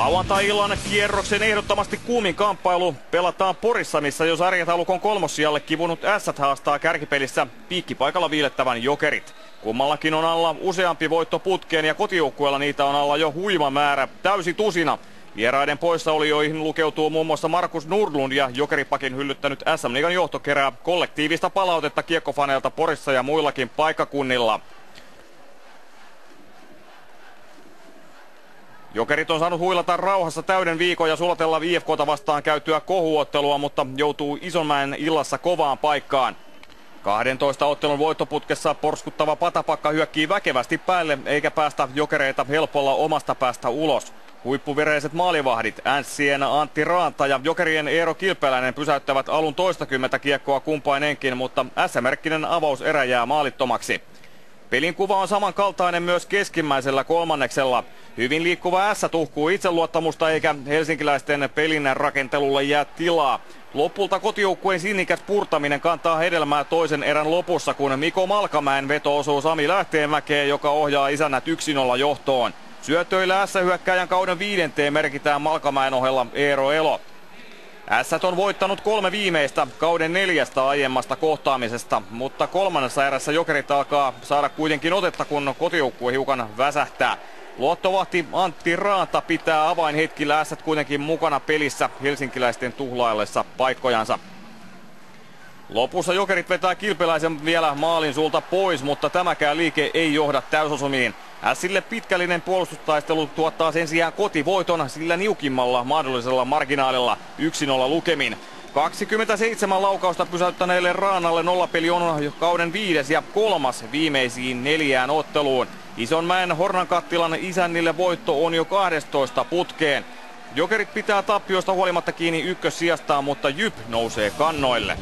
Lauantai-illan kierroksen ehdottomasti kuumin kamppailu pelataan Porissa, missä jo sarjataulukon kolmossijalle kivunut S haastaa kärkipelissä piikkipaikalla viilettävän jokerit. Kummallakin on alla useampi voitto putkeen ja kotijoukkueella niitä on alla jo huima määrä, täysi tusina. Vieraiden poissaolijoihin lukeutuu muun muassa Markus Nordlund ja Jokeripakin hyllyttänyt SM Liigan johto kerää kollektiivista palautetta kiekkofaneilta Porissa ja muillakin paikkakunnilla. Jokerit on saanut huilata rauhassa täyden viikon ja sulatella IFKta vastaan käytyä kohuottelua, mutta joutuu Isonmäen illassa kovaan paikkaan. 12 ottelun voittoputkessa porskuttava patapakka hyökkii väkevästi päälle eikä päästä jokereita helpolla omasta päästä ulos. Huippuvireiset maalivahdit Änssien Antti Raanta ja Jokerien Eero Kilpeläinen pysäyttävät alun toistakymmentä kiekkoa kumpainenkin, mutta S-merkkinen avauserä jää maalittomaksi. Pelin kuva on samankaltainen myös keskimmäisellä kolmanneksella. Hyvin liikkuva S tuhkuu itseluottamusta eikä helsinkiläisten pelin rakentelulle jää tilaa. Lopulta kotijoukkueen sinikäs purtaminen kantaa hedelmää toisen erän lopussa, kun Miko Malkamäen veto osuu Sami Lähteenmäkeen, joka ohjaa isännät 1-0 johtoon. Syötöillä S-hyökkäjän kauden viidenteen merkitään Malkamäen ohella Eero Elo. S on voittanut kolme viimeistä kauden neljästä aiemmasta kohtaamisesta, mutta kolmannessa erässä jokerit alkaa saada kuitenkin otetta, kun kotijoukkue hiukan väsähtää. Luottovahti Antti Raanta pitää avainhetkillä S kuitenkin mukana pelissä helsinkiläisten tuhlaillessa paikkojansa. Lopussa jokerit vetää kilpeläisen vielä maalin sulta pois, mutta tämäkään liike ei johda täysosumiin. Sille pitkällinen puolustustaistelu tuottaa sen sijaan kotivoiton sillä niukimmalla mahdollisella marginaalilla 1-0 lukemin. 27 laukausta pysäyttäneelle Raanalle nollapeli on kauden viides ja kolmas viimeisiin neljään otteluun. Isonmäen Hornankattilan isännille voitto on jo 12 putkeen. Jokerit pitää tappiosta huolimatta kiinni ykkössijastaan, mutta Jyp nousee kannoille.